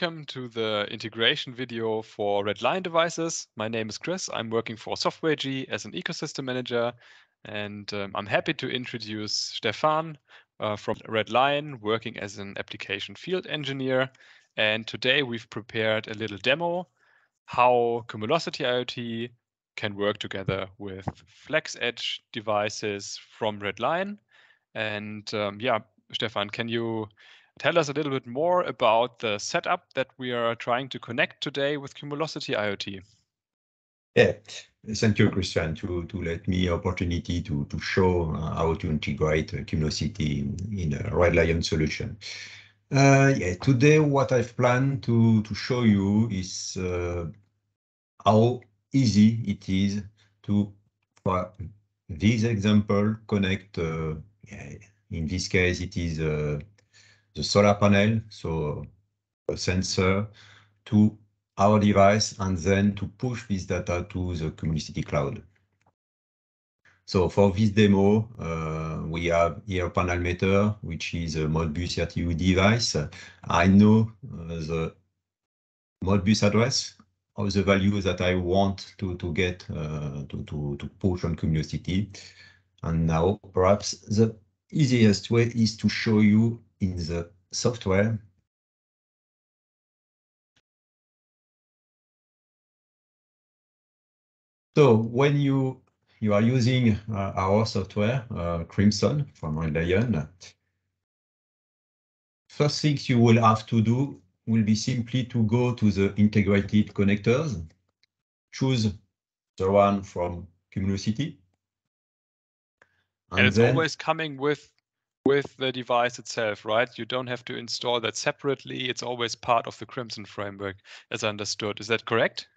welcome to the integration video for Red Lion devices. My name is Chris. I'm working for Software AG as an ecosystem manager, and um, I'm happy to introduce Stefan uh, from Red Lion, working as an application field engineer. And today we've prepared a little demo how Cumulocity IoT can work together with FlexEdge devices from Red Lion. And um, yeah, Stefan, can you tell us a little bit more about the setup that we are trying to connect today with Cumulocity IoT. Yeah, thank you, Christian, to, to let me opportunity to, to show uh, how to integrate uh, Cumulocity in, in a Red Lion solution. Uh, yeah, today what I've planned to, to show you is uh, how easy it is to, for this example, connect, uh, yeah, in this case, it is uh, the solar panel, so a sensor to our device and then to push this data to the Cumulocity cloud. So for this demo, uh, we have here panel meter, which is a Modbus RTU device. I know uh, the Modbus address of the value that I want to, to get uh, to, to, to push on Cumulocity. And now perhaps the easiest way is to show you in the software So when you you are using uh, our software, uh, Crimson from Red Lion, first things you will have to do will be simply to go to the integrated connectors, choose the one from Cumulocity. And, and it's then, always coming with with the device itself, right? You don't have to install that separately. It's always part of the Crimson framework, as I understood. Is that correct?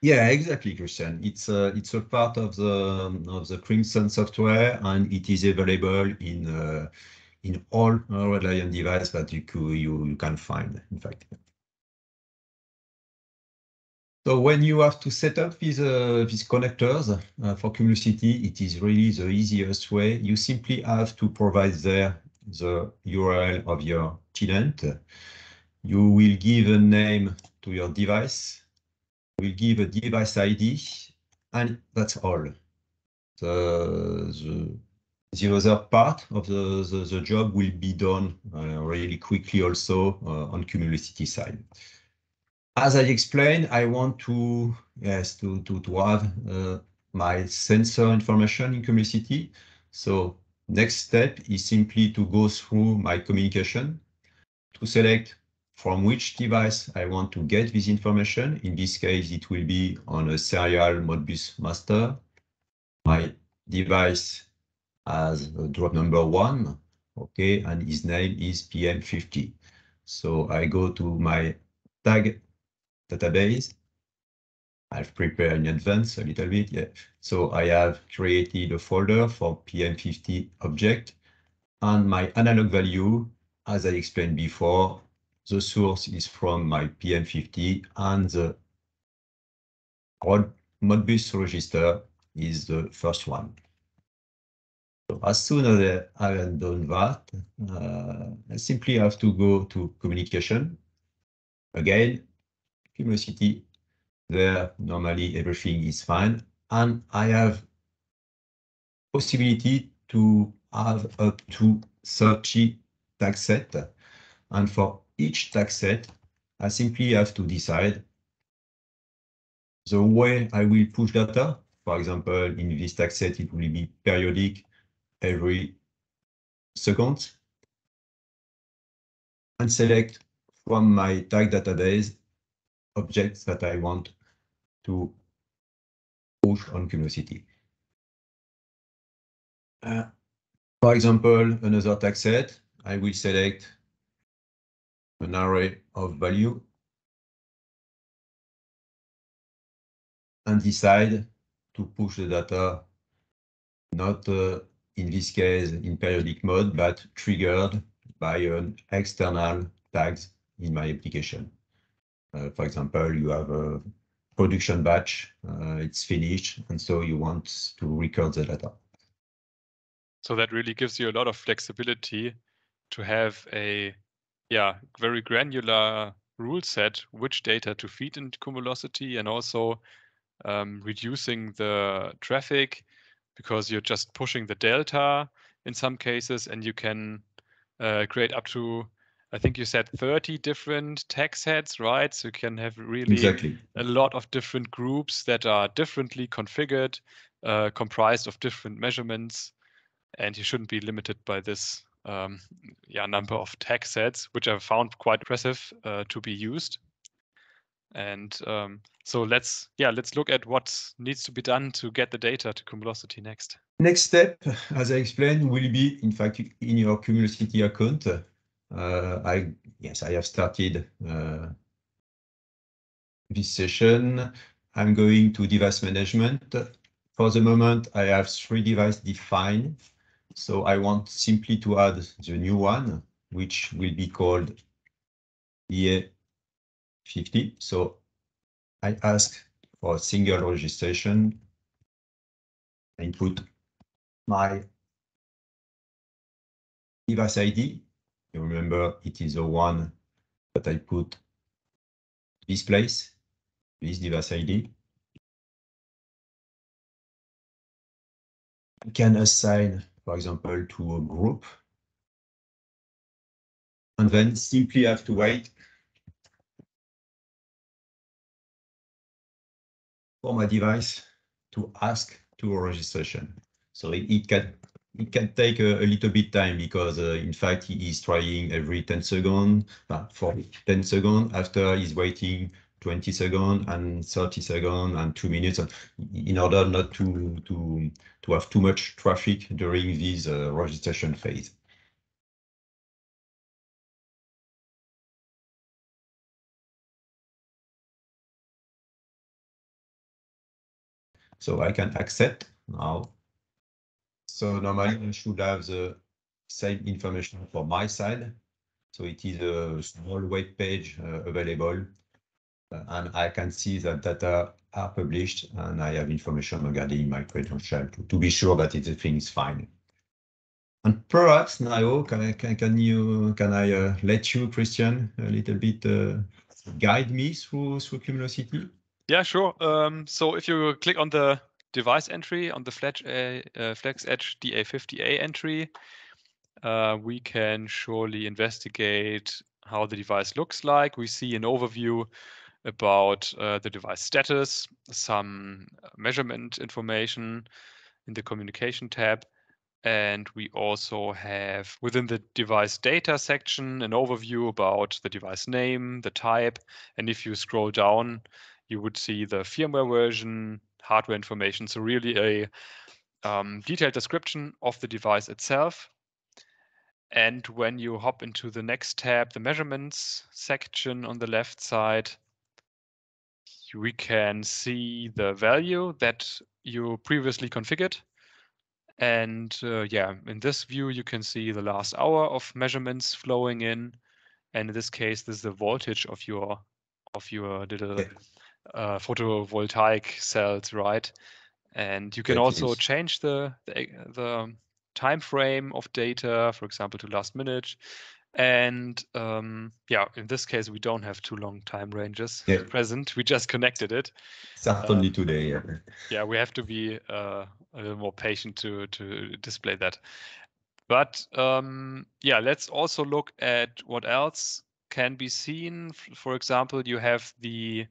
Yeah, exactly, Christian. It's a uh, it's a part of the of the Crimson software, and it is available in uh, in all Red Lion device that you you you can find. In fact. So when you have to set up these, uh, these connectors uh, for Cumulocity, it is really the easiest way. You simply have to provide there the URL of your tenant. You will give a name to your device. You will give a device ID, and that's all. The, the, the other part of the, the, the job will be done uh, really quickly also uh, on Cumulocity side as I explained, I want to yes to to to have uh, my sensor information in Cumulocity. So next step is simply to go through my communication to select from which device I want to get this information. In this case, it will be on a serial Modbus master. My device has a drop number one, okay, and his name is PM50. So I go to my tag database. I've prepared in advance a little bit. Yeah. So I have created a folder for PM50 object and my analog value, as I explained before, the source is from my PM50 and the Modbus register is the first one. So as soon as I have done that, uh, I simply have to go to communication. Again, Cumulocity. There, normally everything is fine. And I have possibility to have up to 30 tag set. And for each tag set, I simply have to decide the way I will push data. For example, in this tag set, it will be periodic every second. And select from my tag database objects that I want to push on Cumulocity. Uh, for example, another tag set, I will select an array of value and decide to push the data not uh, in this case in periodic mode, but triggered by an external tags in my application. Uh, for example, you have a production batch, uh, it's finished, and so you want to record the data. So that really gives you a lot of flexibility to have a yeah very granular rule set which data to feed into Cumulocity and also um, reducing the traffic because you're just pushing the delta in some cases and you can uh, create up to I think you said 30 different tag sets, right? So you can have really exactly. a lot of different groups that are differently configured, uh, comprised of different measurements, and you shouldn't be limited by this um, yeah, number of tag sets, which I found quite impressive uh, to be used. And um, so let's yeah let's look at what needs to be done to get the data to Cumulocity next. Next step, as I explained, will be in fact in your Cumulocity account. Uh, I yes, I have started uh, this session. I'm going to device management. For the moment, I have three devices defined. So I want simply to add the new one, which will be called DA50. So I ask for a single registration. I input my device ID. You remember it is the one that I put this place, this device ID. I can assign for example, to a group. And then simply have to wait for my device to ask to a registration. So it, it can it can take a, a, little bit time because uh, in fact he is trying every 10 seconds, uh, for 10 seconds after he's waiting 20 seconds and 30 seconds and two minutes in order not to, to, to have too much traffic during this uh, registration phase. So I can accept now. So normally I should have the same information for my side. So it is a small web page uh, available and I can see that data are published and I have information regarding my credential to, to be sure that everything is fine. And perhaps now, can, can, can you can I uh, let you, Christian, a little bit uh, guide me through through Cumulocity? Yeah, sure. Um, so if you click on the device entry on the Flex, uh, FlexEdge DA50A entry, uh, we can surely investigate how the device looks like. We see an overview about uh, the device status, some measurement information in the communication tab. And we also have within the device data section an overview about the device name, the type. And if you scroll down, you would see the firmware version, hardware information. So really a um, detailed description of the device itself. And when you hop into the next tab, the measurements section on the left side, we can see the value that you previously configured. And uh, yeah, in this view, you can see the last hour of measurements flowing in. And in this case, this is the voltage of your of your little uh, photovoltaic cells, right? And you can also change the, the the time frame of data, for example, to last minute, and um, yeah, in this case, we don't have too long time ranges yeah. present. We just connected it. Certainly uh, today, yeah. Yeah, we have to be uh, a little more patient to to display that. But um, yeah, let's also look at what else can be seen. For example, you have the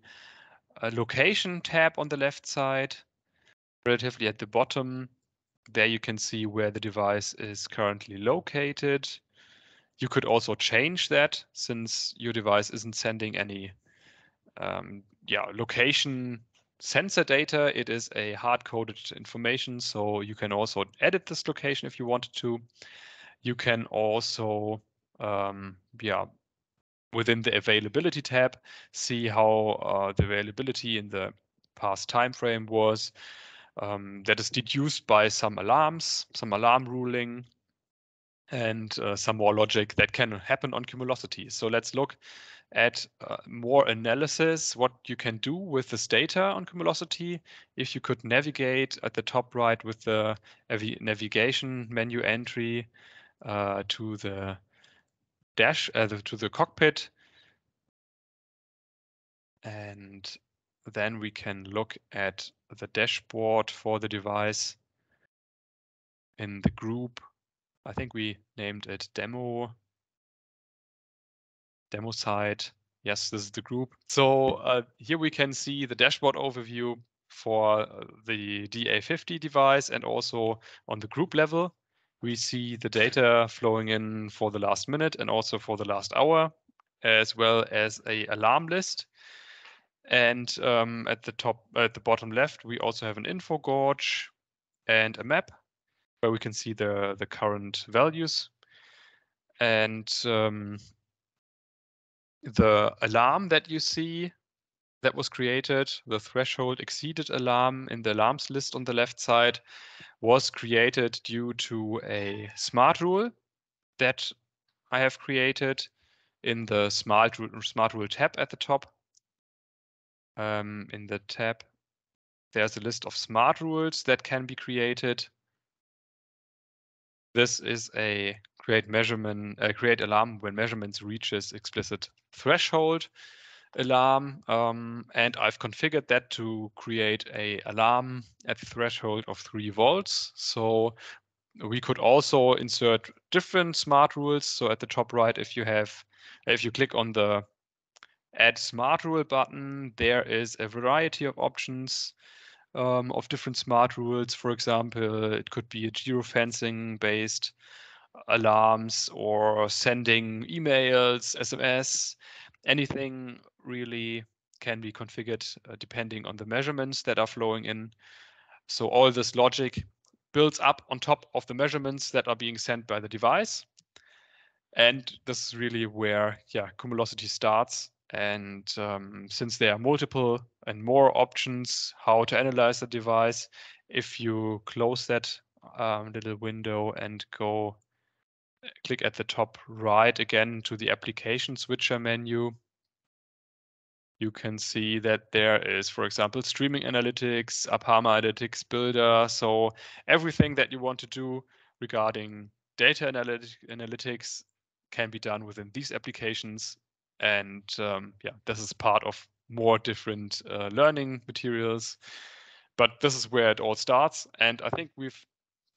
uh, location tab on the left side, relatively at the bottom. There you can see where the device is currently located. You could also change that since your device isn't sending any um, yeah, location sensor data. It is a hard-coded information, so you can also edit this location if you wanted to. You can also, um, yeah, within the availability tab, see how uh, the availability in the past time frame was. Um, that is deduced by some alarms, some alarm ruling, and uh, some more logic that can happen on Cumulocity. So let's look at uh, more analysis, what you can do with this data on Cumulocity. If you could navigate at the top right with the navigation menu entry uh, to the dash, uh, to the cockpit, And then we can look at the dashboard for the device in the group. I think we named it demo, demo site. Yes, this is the group. So uh, here we can see the dashboard overview for uh, the DA50 device and also on the group level. We see the data flowing in for the last minute and also for the last hour, as well as a alarm list. And um, at the top, at the bottom left, we also have an info gauge and a map where we can see the, the current values. And um, the alarm that you see that was created, the threshold exceeded alarm in the alarms list on the left side, was created due to a smart rule that I have created in the smart rule, smart rule tab at the top. Um, in the tab, there's a list of smart rules that can be created. This is a create measurement, uh, create alarm when measurements reaches explicit threshold alarm. Um, and I've configured that to create a alarm at the threshold of three volts. So we could also insert different smart rules. So at the top right, if you have, if you click on the add smart rule button, there is a variety of options um, of different smart rules. For example, it could be a geofencing based alarms or sending emails, SMS, anything really can be configured uh, depending on the measurements that are flowing in. So all this logic builds up on top of the measurements that are being sent by the device. And this is really where yeah, Cumulocity starts. And um, since there are multiple and more options how to analyze the device, if you close that um, little window and go click at the top right again to the application switcher menu, you can see that there is, for example, streaming analytics, Apama analytics builder. So everything that you want to do regarding data analytic, analytics can be done within these applications. And um, yeah, this is part of more different uh, learning materials. But this is where it all starts. And I think we've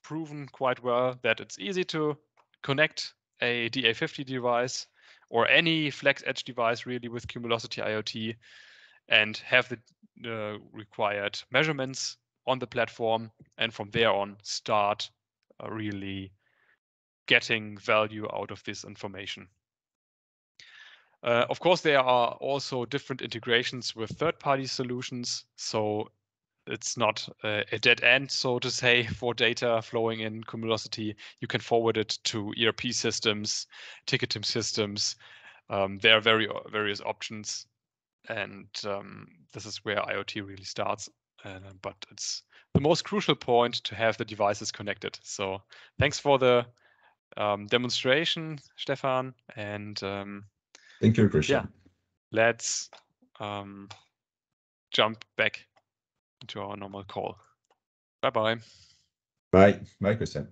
proven quite well that it's easy to connect a DA50 device or any FlexEdge device really with Cumulocity IoT and have the uh, required measurements on the platform and from there on start uh, really getting value out of this information. Uh, of course, there are also different integrations with third-party solutions. So it's not a, a, dead end, so to say, for data flowing in Cumulocity. You can forward it to ERP systems, ticketing systems. Um, there are very various options, and um, this is where IoT really starts. Uh, but it's the most crucial point to have the devices connected. So thanks for the um, demonstration, Stefan, and um, thank you, Christian. Yeah, let's um, jump back to our normal call. Bye-bye. Bye. Bye, Christian.